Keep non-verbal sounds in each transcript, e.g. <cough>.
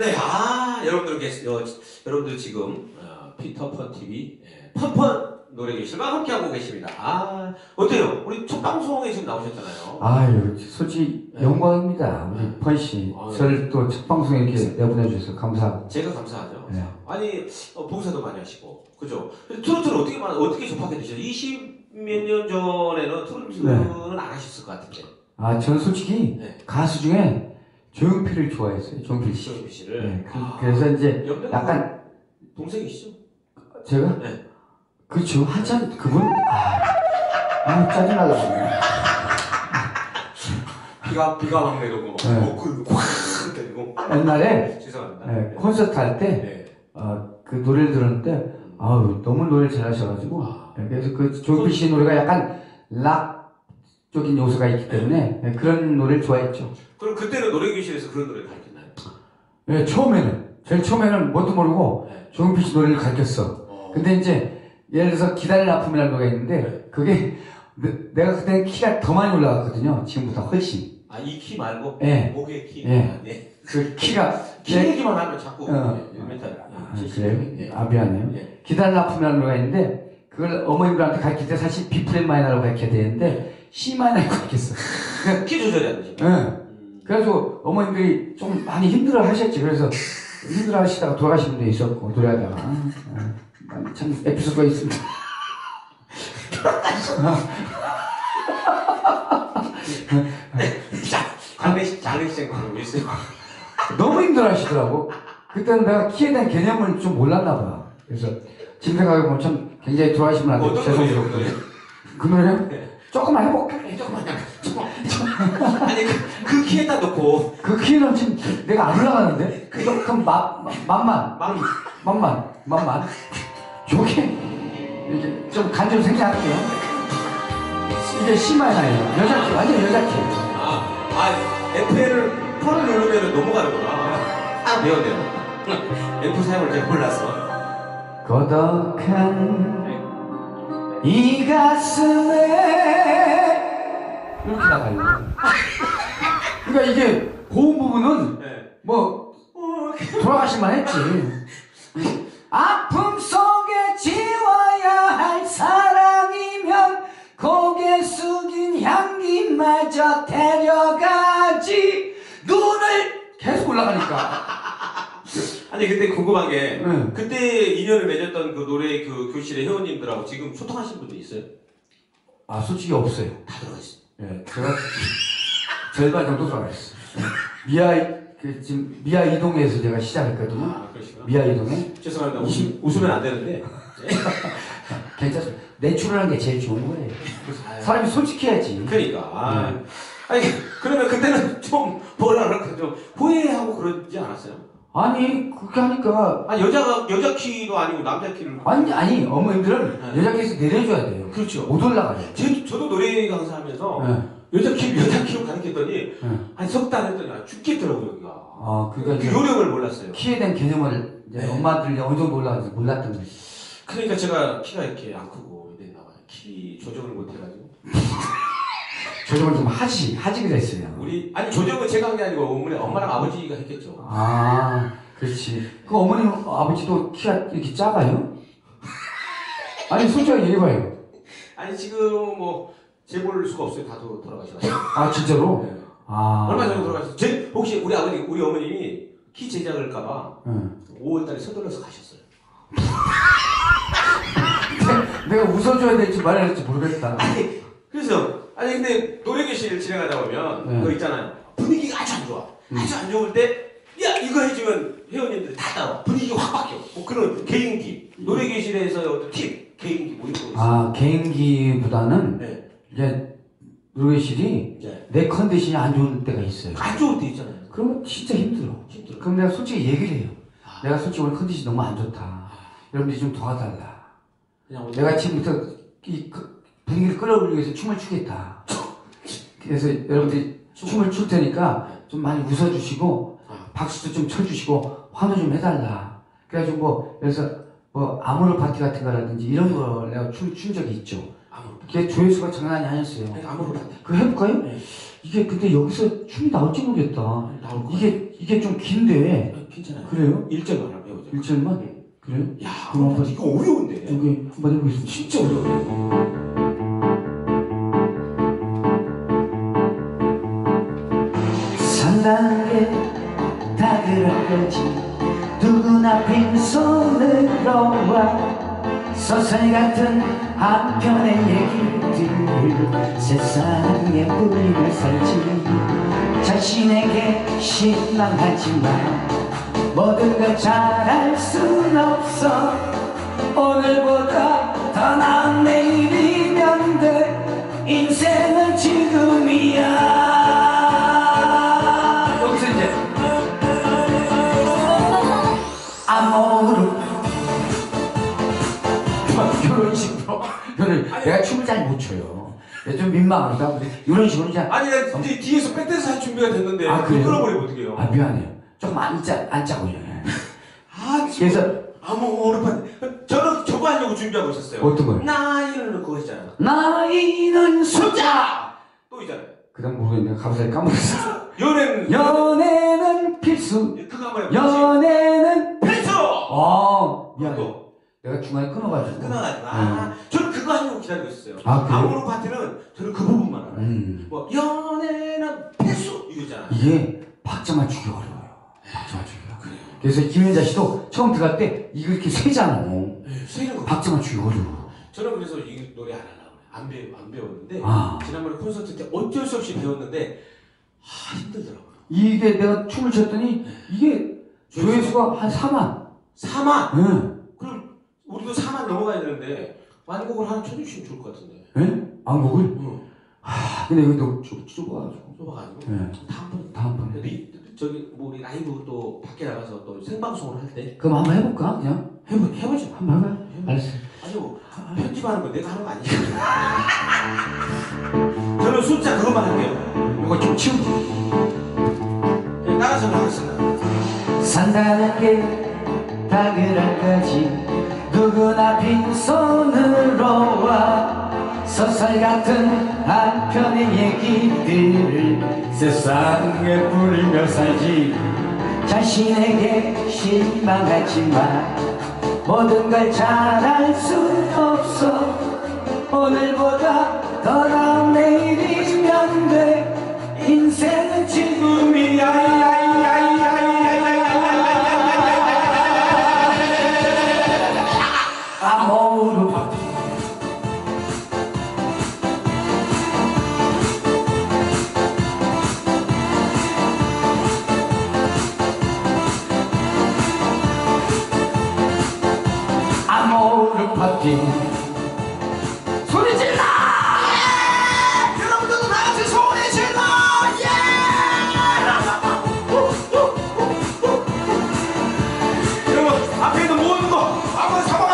네, 아 여러분들 어, 여러분들 지금 어, 피터펀 TV 예, 펀펀 노래 교실과 함께하고 계십니다. 아 어때요? 우리 첫 방송에 지금 나오셨잖아요. 아유, 솔직히 네. 영광입니다. 우리 펀 씨. 아유. 저를 또 첫 방송에 이렇게 내보내주셔서 감사하고. 제가 감사하죠. 네. 아니 어, 봉사도 많이 하시고 그죠? 트로트를 어떻게 만- 어떻게 접하게 되셨어요? 20몇 년 전에는 트로트는 안 하셨을 것 같은데. 아, 저는 솔직히 네. 가수 중에 조용필을 좋아했어요. 조용필 씨. 조용필 씨를. 네, 그, 아, 래서 이제 연배가 약간 동생이시죠? 제가 네. 그렇죠. 하찮 그분 아, 아 짜증나다. 비가 비가 막 내리고 막 네. 목을 확 때리고. 옛날에 죄송합니다. 네, 콘서트 할때 네. 어, 그 노래를 들었는데 아우 너무 노래 를 잘하셔가지고 아. 네, 그래서 그 조용필 씨 노래가 약간 락적인 요소가 있기 때문에 네, 그런 노래를 좋아했죠. 그럼 그때는 노래교실에서 그런 노래를 가르쳤나요? 네, 처음에는 제일 처음에는 뭣도 모르고 네. 조용필 씨 노래를 가르쳤어. 어. 근데 이제 예를 들어서 기다릴 아픔이라는 노래가 있는데 그게 내, 가 그때 키가 더 많이 올라갔거든요. 지금보다 훨씬. 아, 이 키 말고 예. 목의 키. 예. 아, 네. 그 키가 <laughs> 키 예. 얘기만 하면 자꾸 어. 예, 멘탈. 아, 예, 그래요? 예. 아 미안해요. 예. 기다릴 아픔이라는 노래가 있는데 그걸 어머님들한테 가르칠 때 사실 B 플랫 마이너라고 가르쳐야 되는데 C 마이너라고 가르쳤어. 키 조절이 안 되죠. 예. 음. 그래서 어머님들이 좀 많이 힘들어 하셨지. 그래서 힘들어 하시다가 돌아가신 분도 있었고, 노래하다가. 아, 참 에피소드가 있습니다. <laughs> 자, 장례식 장례식 있어요. 너무 힘들어 하시더라고. 그때는 내가 키에 대한 개념을 좀 몰랐나 봐. 그래서 지금 생각해보면 참 굉장히 돌아가신 분한테 어떤 죄송스럽고. 그 노래? 네. 조금만 해볼까? 조금만 조금만. <laughs> 아니 그, 그 키에다 놓고 그 키는 지금 내가 안 올라가는데? 그럼, 그럼 마, 마, 만만. 막 만만, 만만. 저게, 이렇게 좀 간절 생략할게요. 이게 심하나요. 여자 키, 완전 여자 키. 아, 아 FL을 폰을 누르면 넘어가는구나. 아, 배웠네요. F 사용을 제가 몰라서. 고독한 이 가슴에 이렇게 나가요. 그러니까 이게 고음 부분은 네. 뭐 어, 돌아가실만 했지. <laughs> 아니 근데 궁금한 게 응. 그때 인연을 맺었던 그 노래 그 교실의 회원님들하고 지금 소통하신 분들 있어요? 아 솔직히 없어요. 다 들어가 있어요. 예, 제가 <laughs> 절반 정도 들어가 있어요. 미아 그 지금 미아 이동에서 제가 시작했거든요. 아 그러시구나. 미아 이동에 죄송합니다. 웃음, 웃으면 안 되는데. <laughs> 괜찮습니다. 내추럴한 게 제일 좋은 거예요. 사람이 솔직해야지. 그러니까. 아, 아니 그러면 그때는 좀 뭐라 그럴까 좀 후회하고 그러지 않았어요? 아니 그렇게 하니까 아 여자가 여자 키도 아니고 남자 키를. 아니 아니 어머님들은 네. 여자께서 내려줘야 돼요. 그렇죠. 못 올라가요. 제, 저도 노래 강사하면서 네. 여자 키 여자 키로 가르쳤더니 네. 한석 달 했더니 아, 죽겠더라고요 여기가. 아 그러니까 그 요령을 몰랐어요. 키에 대한 개념을 네. 엄마들이 어느 정도 올라가는지 몰랐던 거지. 그러니까 제가 키가 이렇게 안 크고 이랬나 봐요. 키 조정을 못 해가지고. <laughs> 조정을 좀 하지 하지 그랬어요. 우리 아니 조정은 제가 한 게 아니고 어머니 엄마랑 아버지가 했겠죠. 아, 그렇지. 그 어머님, 아버지도 키가 이렇게 작아요? <laughs> 아니, 솔직하게 얘기해봐요. 아니 지금 뭐 재볼 수가 없어요. 다 도 돌아가셔가지고. 아, 진짜로? 네. 아. 얼마 전에 돌아가셨어요. 제 혹시 우리 아버님 우리 어머님이 키 제작을까봐 응. 5월달에 서둘러서 가셨어요. <laughs> 내가 웃어줘야 될지 말아야 될지 모르겠다. 아니 그래서 아니 근데 노래교실 진행하다 보면 네. 그거 있잖아요. 분위기가 아주 안 좋아. 아주 안 좋을 때. 야 이거 해주면 회원님들 다 따라 분위기 확 바뀌어 뭐 그런 개인기 노래교실에서 어떤 팁 개인기 뭐 이런 거 있어요 아, 개인기보다는 네. 이제 노래실이 네. 내 컨디션이 안 좋을 때가 있어요. 안 좋을 때 있잖아요 그러면 진짜 힘들어. 힘들어 그럼 내가 솔직히 얘기를 해요. 아. 내가 솔직히 오늘 컨디션이 너무 안 좋다. 여러분들이 좀 도와달라. 그냥 오늘 내가 지금부터 이 그- 분위기를 끌어올리기 위해서 춤을 추겠다. 그래서 여러분들이 춤을 출 테니까 좀 많이 웃어주시고 아. 박수도 좀 쳐주시고 환호 좀 해달라. 그래가지고 뭐 그래서 뭐 아모르 파티 같은 거라든지 이런 거 내가 춤 춘 적이 있죠. 이게 조회수가 장난이 아니었어요. 아니, 아모르 파티. 그거 해볼까요? 네. 이게 근데 여기서 춤이 나올지 모르겠다. 나올 거. 이게 이게 좀 긴데 아, 괜찮아요. 그래요? 1절만 하면 해보죠. 1절만? 그래요? 야, 그럼 파티 이거 어려운데. 여기 한번 해보겠습니다. 진짜 어려워요. 거지 누구나 빈손으로 와 소설 같은 한편의 얘기들 세상에 뿌리를 살지 자신에게 실망하지만 모든 걸 잘할 순 없어. 오늘보다 더 나은 내일이면 돼. 인생은 지금이야 못 춰요 좀 민망하다 이런 식으로 이제 아니, 나 이제 뒤에서 백댄스 할 준비가 됐는데 아, 그래요? 끊어버리면 어떡해요? 아 미안해요 조금 안 짜고 요 아, 그래서 아모르 파티. 저는 저거 하려고 준비하고 있었어요. 어떤 거요? 나이는 그거 있잖아요. 나이는 숫자 또 있잖아요. 그 다음 모르겠네 갑자기 까먹었어 연애는 연애는 필수 그거 한번 해보지. 연애는 필수! 어 미안해 또 내가 중간에 끊어가지고 끊어가지고 아 저는 그거 하려고 기다리고 있었어요. 아, 그래요? 아모르 파티는 저는 그 부분만 알아요. 음 뭐 연애는 필수 이거 있잖아요. 이게 박자 맞추기 어려워요 박자 맞추기가 그래요. 그래서 김현자 씨도 처음 들어갈 때 이거 이렇게 세잖아 네, 세는 거. 박자 맞추기 어려워 저는 그래서 이 노래 안 하려고 안 배워 안 배웠는데 아 지난번에 콘서트 때 어쩔 수 없이 배웠는데 아 힘들더라고요. 이게 내가 춤을 췄더니 이게 조회수가 한 4만 4만. 응 그럼 우리도 4만 넘어가야 되는데 완곡을 하나 쳐주시면 좋을 것 같은데. 응? 안곡을? 응. 아 근데 이거 너무 좁- 좁아가지고 좁아가지고 네. 다음 번 다음 번에 리, 저기 뭐 우리 라이브 또 밖에 나가서 또 생방송을 할 때 그럼 한번 해볼까 그냥? 해보 해보죠. 한번 해봐요 알았어 아니 뭐 편집하는 거 내가 하는 거 아니야. 저는 숫자 그것만 할게요. 이거 좀 치우고 네, 따라서 하겠습니다. 산다는 게 다 그럴 거지 누구나 빈손으로 와. 소설 같은 한편의 얘기들을 세상에 뿌리며 살지. 자신에게 실망하지만 모든 걸 잘할 순 없어. 오늘보다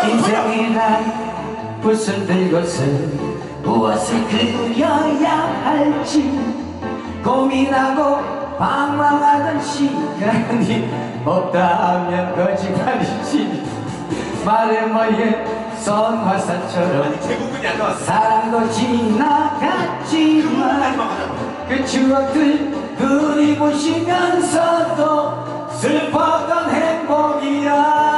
인생이란 붓을 들고서 무엇을 그려야 할지 고민하고 방황하던 시간이 없다면 거짓말이지. 말해 뭐에 선화사처럼 사랑도 지나갔지만 그 추억들 그리보시면서도 슬펐던 행복이야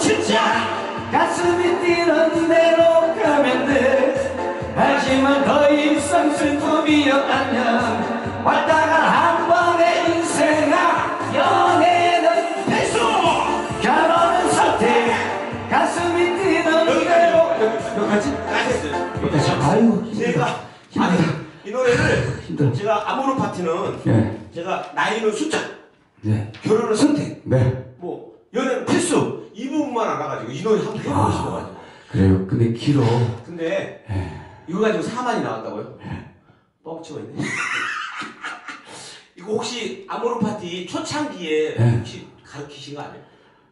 숫자 가슴이 뛰는 대로 가면 돼. 하지만 더 이상 슬픔이었다면 왔다가 한 번의 인생아 연애는 필수. 결혼은 선택. 가슴이 뛰는 대로. 여기까지? 아이고 제가 힘들다. 아니 이 노래를 힘들어 제가 아모르 파티는 네, 제가 나이는 숫자 네, 결혼은 선택. 네. 뭐 연애는 필수 이 부분만 알아가지고 이 노래 한번 해보고 싶어가지고 그래요 근데 길어 근데 네. 이거 가지고 4만이 나왔다고요? 뻥치고 있네 이거 혹시 아모르 파티 초창기에 네. 혹시 가르치신 거 아니에요?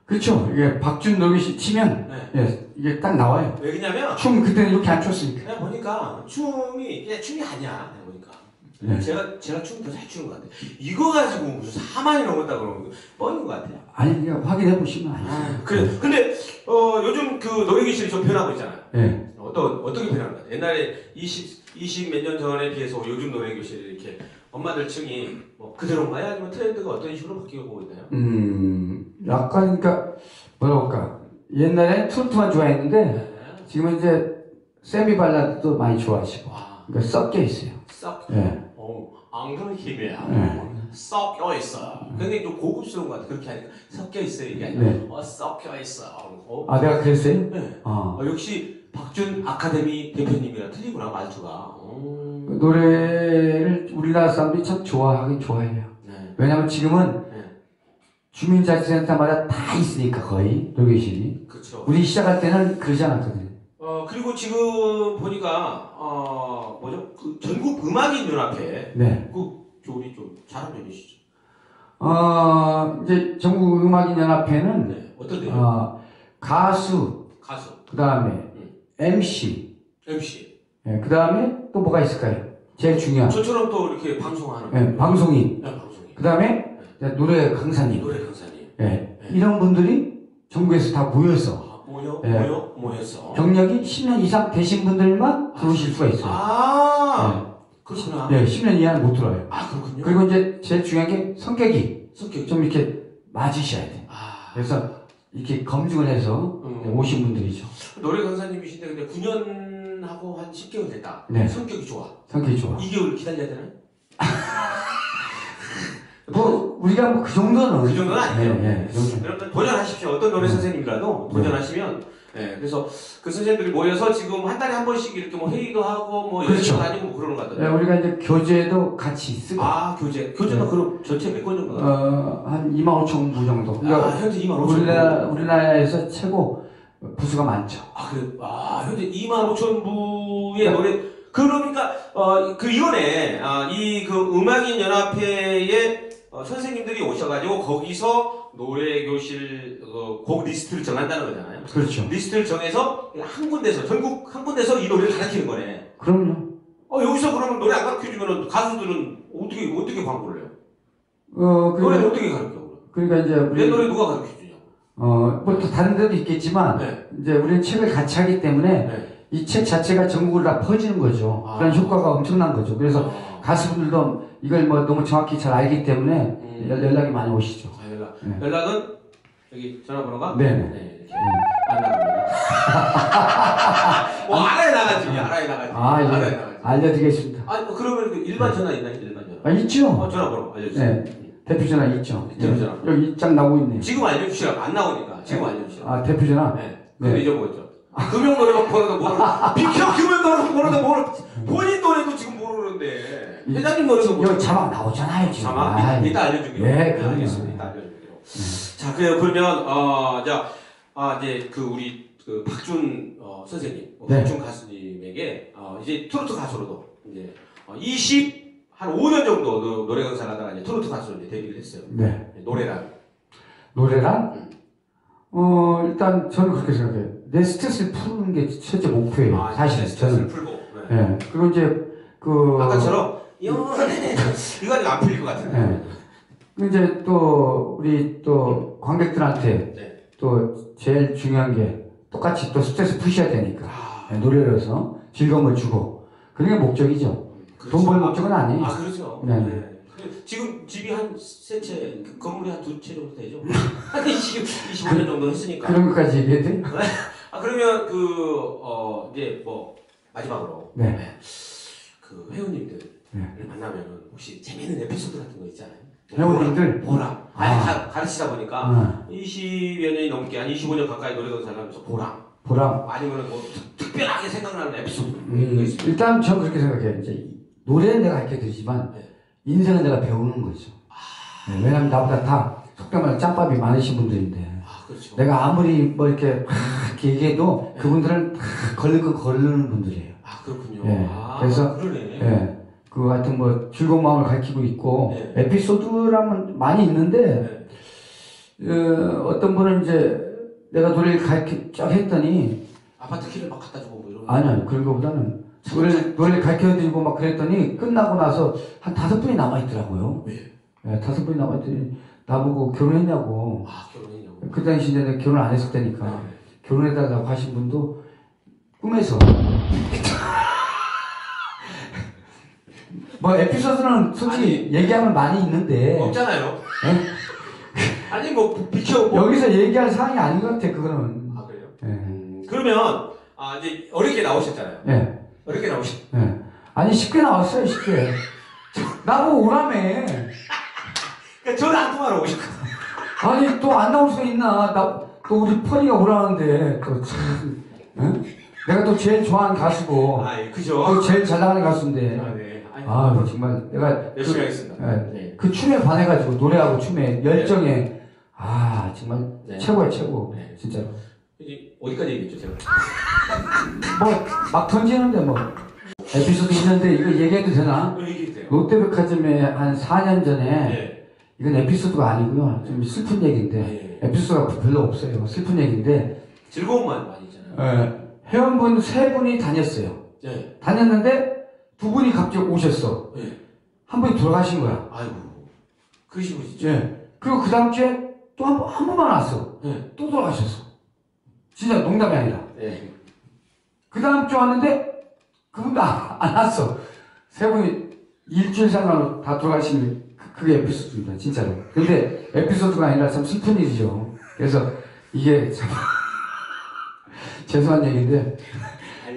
그렇죠 이게 박준덕이 씨 치면 네. 예, 이게 딱 나와요 왜냐면 춤 그때는 이렇게 안 췄으니까 내가 보니까 춤이 그냥 춤이 아니야 내가 보니까 네. 제가 제가 춤더 잘 추는 것 같아요. 이거 가지고 무슨 4만이 넘었다 그러면 그 뻔인 것 같아요. 아니 그냥 확인해 보시면 알죠. 그래. 근데 어, 요즘 그 노래교실이 좀 변하고 있잖아요. 네. 어떤 어떻게 변하는 것 같아요? 옛날에 20 20 몇 년 전에 비해서 요즘 노래교실이 이렇게 엄마들 층이 뭐 그대로인가요? 아니면 트렌드가 어떤 식으로 바뀌고 있나요? 음, 약간 그러니까 뭐라 그럴까 옛날엔 트로트만 좋아했는데 네. 지금은 이제 세미 발라드도 많이 좋아하시고 와, 그러니까 섞여 있어요. 썩. 예. 어, 앙금 힘이야. 네. 섞여 있어. 굉장히 좀 고급스러운 것 같아. 그렇게 하니까 섞여 있어요 이게 아니라 네. 어, 섞여 있어. 어, 아 내가 그랬어요? 네. 아 어, 역시 박준 아카데미 대표님이랑 틀리구나 말투가. 음. 그 노래를 우리나라 사람들이 참 좋아하긴 좋아해요. 네. 왜냐면 지금은 네. 주민자치센터마다 다 있으니까 거의 그렇죠. 우리 시작할 때는 그러지 않았거든요. 어 그리고 지금 보니까 어 뭐죠? 그 전국 음악인 연합회 네. 그 우리 좀 잘한 편이시죠? 어 이제 전국 음악인 연합회는 네. 어떤 데요? 어, 가수 가수, 그 다음에 음. MC MC. 예, 그 다음에 또 뭐가 있을까요? 제일 중요한 저처럼 또 이렇게 방송하는 예, 방송인 네, 방송인. 그 다음에 노래 강사님 노래 강사님. 예, 이런 분들이 전국에서 다 모여서 아, 모여 네. 모여 모였어. 경력이 10년 이상 되신 분들만 들어오실 수가 있어요. 아 그렇구나. 예, 10년 이하는 못 들어요. 아 그렇군요. 그리고 이제 제일 중요한 게 성격이 성격이 좀 이렇게 맞으셔야 돼. 아 그래서 이렇게 검증을 해서 음. 오신 분들이죠. 노래 강사님이신데 근데 9년 하고 한 10개월 됐다. 네. 성격이 좋아. 성격이 좋아. 2개월 기다려야 되나요? 뭐 우리가 뭐 그 정도는 그 정도는 아니에요. 그 정도는. 여러분 도전하십시오. 어떤 노래 선생님이라도 도전하시면 예, 그래서 그 선생님들이 모여서 지금 한 달에 한 번씩 이렇게 뭐 회의도 하고 뭐 그렇죠. 여행도 다니고 뭐 그러는 것 예, 같던데. 우리가 이제 교재도 같이 쓰고 아 교재 교재가 네. 그럼 전체 몇 권 정도? 나 어, 한 2만 5천 부 정도. 아 그러니까 현재 2만 5천 우리나라, 우리나라에서 최고 부수가 많죠. 아 그래 아 현재 2만 5천 부의 노래 그러니까 어 그 이번에 아, 이 그 음악인 연합회의 어, 선생님들이 오셔가지고 거기서 노래 교실 어, 곡 리스트를 정한다는 거잖아요. 그렇죠. 리스트를 정해서 한 군데서 전국 한 군데서 이 노래를 가르치는 거네. 그럼요. 어 여기서 그러면 노래 안 가르쳐주면 가수들은 어떻게 어떻게 광고를 해요? 어, 그러니까, 어떻게 가르쳐? 그러니까 이제 내 우리, 노래 누가 가르쳐주냐? 어, 뭐 또 다른 데도 있겠지만, 네. 이제 우리는 책을 같이 하기 때문에 네. 이 책 자체가 전국으로 다 퍼지는 거죠. 아. 그런 효과가 엄청난 거죠. 그래서 어, 가수분들도 이걸 뭐 너무 정확히 잘 알기 때문에 음. 연- 연락이 많이 오시죠. 자, 연락. 네. 연락은 여기 전화번호가 네네. 네, 이렇게 안 나갑니다. 뭐 알아야 나가지, 알아야 나가지. 아, 알아야 예. 나가지. 알려드리겠습니다. 아, 뭐 그러면 그 일반 전화 있나요? 일반 전화. 아, 있죠? 어, 전화번호 알려주세요. 네. 대표 전화 있죠? 대표 전화. 네. 여기 입장 나오고 있네요. 지금 알려주시라고 안 나오니까 지금 알려주시라고. 아, 대표 전화? 네. 그럼 네. 잊어먹었죠. 금융 노래방 번호도 모르고 비켜 금융 노래방 번호도 모르 본인 노래도 지금 모르는데 이- 회장님 노래도 모르고 여기 자막 나오잖아요, 지금. 자막 아이. 이따 알려주기로. 예, 네, 그럼요. 알겠습니다. 이따 알려주기로. 자, 그래요. 그러면 어, 자, 아 이제 그 우리 그 박준 어, 선생님, 어, 네. 박준 가수님에게 어, 이제 트로트 가수로도 이제 어, 20 한 5년 정도 노- 노래 강사를 하다가 이제 트로트 가수로 이제 데뷔를 했어요. 네. 노래랑. 노래랑? 음. 어, 일단 저는 그렇게 생각해요. 내 스트레스를 푸는 게 첫째 목표예요. 아, 사실 스트레스를 저는. 풀고. 네. 예. 그리고 이제 그. 아까처럼 <laughs> 이거 아니면 안 풀릴 것 같은데. 네. 그 이제 또 우리 또 관객들한테 네. 또 제일 중요한 게 똑같이 또 스트레스 푸셔야 되니까 아, 예, 노래로서 즐거움을 주고 그런 게 목적이죠. 그렇죠. 돈벌 목적은 아니에요. 아 그렇죠. 네. 네. 지금 집이 한 세 채, 그 건물이 한 두 채 정도 되죠. <laughs> 한 20, 25년 정도 했으니까. 그런 것까지 얘기해도 돼요? 아 그러면 그 어, 이제 뭐 마지막으로 네. 그 회원님들 네. 만나면은 혹시 재밌는 에피소드 같은 거 있잖아요. 회원님들? 보람. 아. 아니 가, 가르치다 보니까 어, 20여 년이 넘게 한 25년 가까이 노래 강사를 하면서 보람. 보람. 아니면은 뭐 특, 특별하게 생각나는 에피소드 음. 일단 전 그렇게 생각해요. 이제 이 노래는 내가 가르쳐 드리지만 네. 인생은 내가 배우는 거죠. 네, 왜냐면 나보다 다 속된 말로 짬밥이 많으신 분들인데 아 그렇죠. 내가 아무리 뭐 이렇게 막 얘기해도 네. 그분들은 거 걸르는 분들이에요. 아 그렇군요. 네. 아, 그래서, 그러네. 예. 그 하여튼 뭐 즐거운 마음을 가르치고 있고 네. 에피소드라면 많이 있는데 네. 어, 어떤 분은 이제 내가 노래를 가르쳐 쫙 했더니 아파트 키를 막 갖다 주고 뭐 이런. 아니 아니 그런 거보다는 노래, 노래 가르쳐드리고 막 그랬더니 끝나고 나서 한 다섯 분이 남아있더라고요. 왜? 예, 다섯 분이 남아있더니 나보고 결혼했냐고. 아 결혼했냐고. 그 당시 이제 내가 결혼 안 했을 때니까. 네. 결혼해달라고 하신 분도 꿈에서. <laughs> 뭐 에피소드는 솔직히 얘기하면 많이 있는데 없잖아요. 예? <laughs> 아니 뭐 비켜 뭐. 여기서 얘기할 사항이 아닌 것 같아 그거는. 아 그래요? 예. 음, 그러면 아 이제 어렵게 나오셨잖아요. 예. 어렵게 나오셨. 예. 아니 쉽게 나왔어요 쉽게. 나보고 오라며. 그러니까 저는 안 통하러 오셨거든요. 아니 또 안 나올 수 있나? 나 또 우리 펄이가 오라는데 또 참. 응? 내가 또 제일 좋아하는 가수고 아 예, 그죠. 또 제일 잘 나가는 가수인데. 아 네. 아니, 아 정말 내가 열심히 그, 하겠습니다. 예. 네. 그 춤에 반해가지고 노래하고 춤에 열정에 아 정말 네. 최고야 최고 네. 진짜로. 이제 어디까지 얘기했죠 제가? 뭐 막 던지는데 뭐 에피소드 있는데 이거 얘기해도 되나? 어, 얘기해주세요. 롯데백화점에 한 4년 전에 네. 이건 에피소드가 아니고요 좀 슬픈 얘기인데 네. 에피소드가 별로 없어요 슬픈 얘기인데 즐거움만 많이 있잖아요. 예, 회원분 세 분이 다녔어요 네. 다녔는데 두 분이 갑자기 오셨어 네. 한 분이 돌아가신 거야 아이고. 그 시고 진짜. 예. 그리고 그 다음 주에 또한한 분만 왔어 네. 또 돌아가셨어 진짜 농담이 아니라 네. 그 다음 주 왔는데 그분도 안, 안 왔어. 세 분이 일주일 상관으로 다 돌아가신 그- 그게 에피소드입니다. 진짜로. 근데 에피소드가 아니라 참 슬픈 일이죠. 그래서 이게 참 <laughs> 죄송한 얘기인데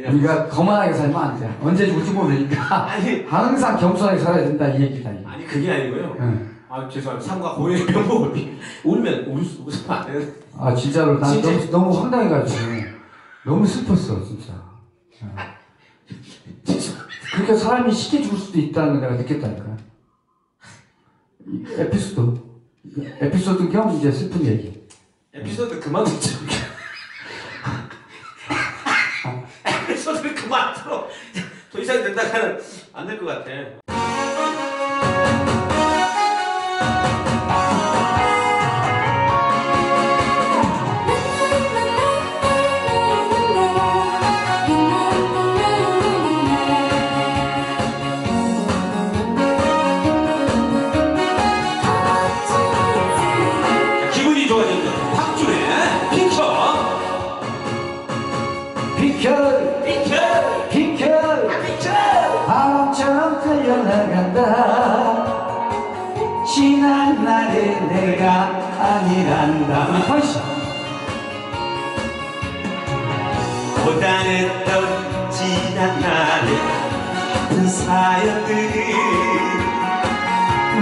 우리가 거만하게 살면 안 돼. 언제 죽을지 모르니까 아니 항상 겸손하게 살아야 된다 이 얘기다. 아니 그게 아니고요. 응. 아 죄송합니다. 삼가 고인의 명복을 비- 울면 울 웃으면 안 되는. 아 진짜로 난 진짜. 너무, 너무 황당해가지고 너무 슬펐어 진짜. <laughs> 응. 그렇게 사람이 쉽게 죽을 수도 있다는 걸 내가 느꼈다니까. 이 에피소드. 에피소드 겸 이제 슬픈 얘기. 에피소드 그만 듣자. <laughs> 에피소드를 그만 들어. 더 이상 된다가는 안 될 것 같아.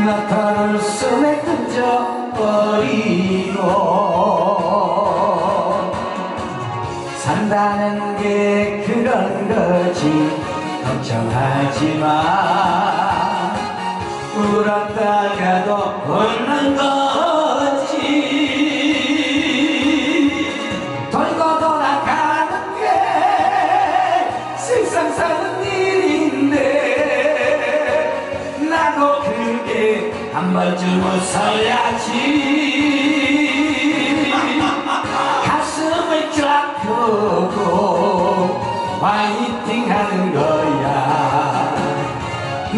나타를 손에 던져버리고 산다는 게 그런 거지. 걱정하지 마. 울었다가도 웃는 거 한 번쯤 웃어야지. 가슴을 쫙 펴고 화이팅 하는 거야.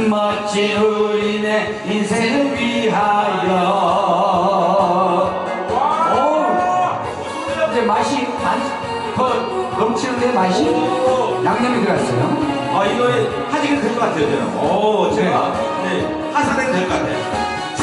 멋진 우리네 인생을 위하여. 오, 이제 맛이 더 넘치는데 맛이 양념이 들어갔어요? 아 이거에 하지가 될 것 같아요 저는. 오 제가. 네 하산해도 될 것 같아요.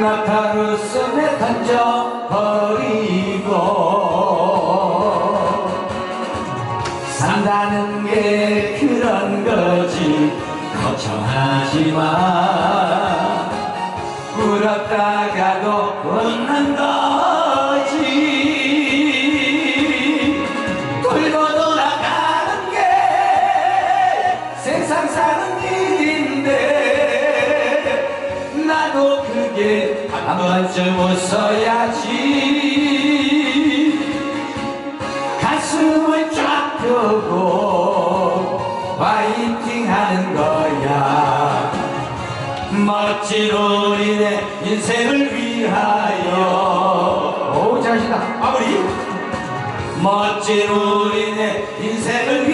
나타루 손에 던져버리고 산다는 게 그런 거지. 걱정하지 마. 울었다가도 웃는 거 한 번쯤 웃어야지. 가슴을 쫙 펴고 파이팅 하는 거야. 멋진 우리네 인생을 위하여. 오 잘하신다. 마무리. 멋진 우리네 인생을